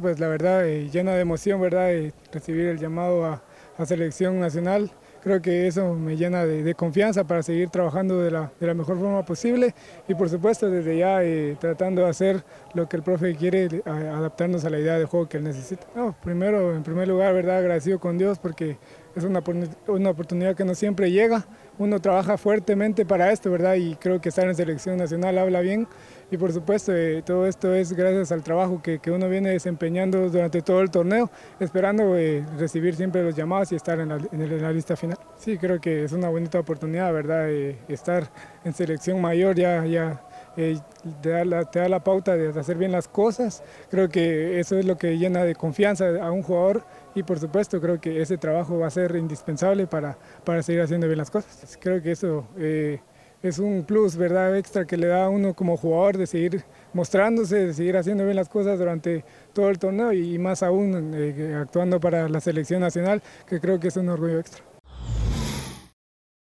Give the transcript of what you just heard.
Pues la verdad, eh, llena de emoción, ¿verdad? Eh, recibir el llamado a, selección nacional. Creo que eso me llena de, confianza para seguir trabajando de la, de la, mejor forma posible y por supuesto desde ya eh, tratando de hacer lo que el profe quiere, a, adaptarnos a la idea de juego que él necesita. No, primero, en primer lugar, ¿verdad? Agradecido con Dios porque es una, una oportunidad que no siempre llega. Uno trabaja fuertemente para esto, ¿verdad? Y creo que estar en selección nacional habla bien. Y por supuesto, eh, todo esto es gracias al trabajo que, que, uno viene desempeñando durante todo el torneo, esperando eh, recibir siempre los llamados y estar en la, en la, lista final. Sí, creo que es una bonita oportunidad, ¿verdad? Eh, estar en selección mayor ya, ya te, da la, te da la pauta de hacer bien las cosas. Creo que eso es lo que llena de confianza a un jugador y por supuesto creo que ese trabajo va a ser indispensable para, para seguir haciendo bien las cosas. Creo que eso es un plus verdad extra que le da a uno como jugador de seguir mostrándose, de seguir haciendo bien las cosas durante todo el torneo y más aún eh, actuando para la selección nacional, que creo que es un orgullo extra.